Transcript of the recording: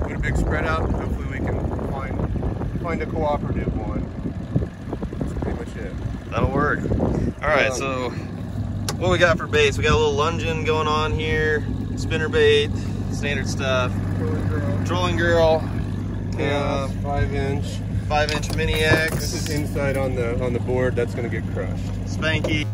put a big spread out, and hopefully we can find find a cooperative one. That's pretty much it. That'll work. All right, Um, so what we got for baits? We got a little lunging going on here, spinner bait, standard stuff. Trolling girl. Trolling girl, Yeah, um, five inch. five inch mini X, This is inside on the on the board. That's gonna get crushed. Spanky.